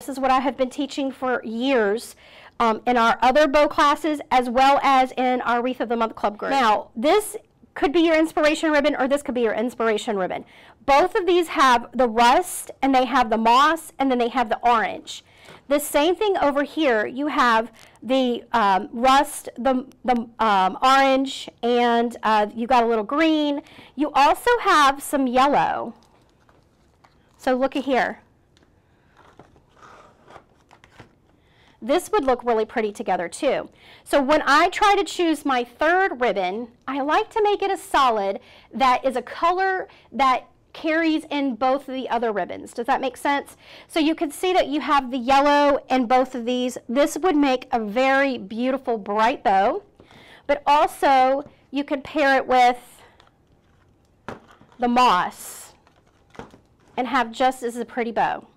This is what I have been teaching for years um, in our other bow classes as well as in our Wreath of the Month Club group. Now, this could be your inspiration ribbon or this could be your inspiration ribbon. Both of these have the rust and they have the moss and then they have the orange. The same thing over here, you have the um, rust, the, the um, orange, and uh, you got a little green. You also have some yellow. So look at here. This would look really pretty together too. So when I try to choose my third ribbon, I like to make it a solid that is a color that carries in both of the other ribbons. Does that make sense? So you can see that you have the yellow in both of these. This would make a very beautiful bright bow, but also you could pair it with the moss and have just as a pretty bow.